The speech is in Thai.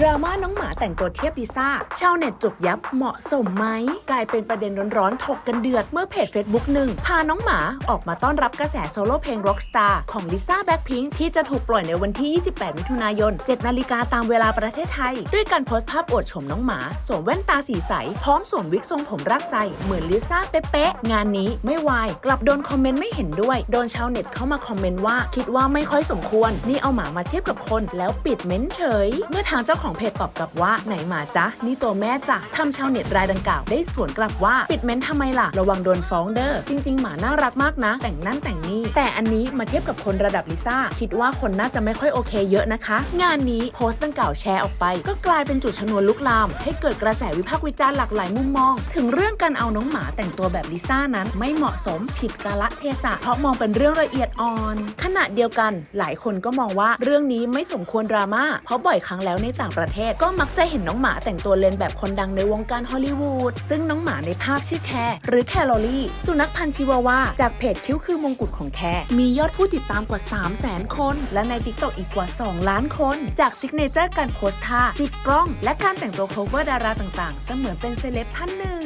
ดราม่าน้องหมาแต่งตัวเทียบลิซ่า ชาวเน็ตจุกยับเหมาะสมไหม กลายเป็นประเด็นร้อนๆ ถกกันเดือดเมื่อเพจ Facebook หนึ่งพาน้องหมาออกมาต้อนรับกระแสโซโล่เพลง Rockstar ของลิซ่าแบ็คพิงที่จะถูกปล่อยในวันที่ 28 มิถุนายน 7 นาฬิกาตามเวลาประเทศไทย ด้วยการโพสต์ภาพอวดชมน้องหมา สวมแว่นตาสีใส พร้อมสวมวิกทรงผมรากไทรเหมือนลิซ่าเป๊ะๆงานนี้ไม่วายกลับโดนคอมเมนต์ไม่เห็นด้วยโดนชาวเน็ตเข้ามาคอมเมนต์ว่าคิดว่าไม่ค่อยสมควรนี่เอาหมามาเทียบกับคนแล้วปิดเม้นเฉย เมื่อทางเจ้าของเพจตอบกลับว่าไหนหมาจ๊ะ นี่ตัวแม่จ้ะทำชาวเน็ตรายดังกล่าวได้สวนกลับว่าปิดเม้นทำไมล่ะ ระวังโดนฟ้องเด้อจริง ๆ หมาน่ารักมากนะ แต่งนั่นแต่งนี่แต่อันนี้มาเทียบกับคนระดับลิซ่าคิดว่าคนน่าจะไม่ค่อยโอเคเยอะนะคะ งานนี้โพสต์ดังกล่าวแชร์ออกไป ก็กลายเป็นจุดชนวนลุกลาม ให้เกิดกระแสวิพากษ์วิจารณ์หลากหลายมุมมอง ถึงเรื่องการเอาน้องหมาแต่งตัวแบบลิซ่านั้นไม่เหมาะสมผิดกาลเทศะเพราะมองเป็นเรื่องละเอียดอ่อน ขณะเดียวกัน หลายคนก็มองว่าเรื่องนี้ไม่สมควรดราม่าเพราะบ่อยครั้งแล้วในต่างประเทศ ก็มักจะเห็นน้องหมาแต่งตัวเลียนแบบคนดังในวงการฮอลลีวูดซึ่งน้องหมาในภาพชื่อแคร์หรือแคลอรี่ สุนัขพันธุ์ชิวาวาจากเพจคิ้วคือมงกุฎของแคร์มียอดผู้ติดตามกว่า 3 0 0แสนคน และในติ๊กต็อกอีกกว่า 2 ล้านคน จาก signature การ pose ท่าจิกกล้อง และการแต่งตัว cover ดาราต่างๆ เสมือนเป็นเซเลบท่านหนึ่ง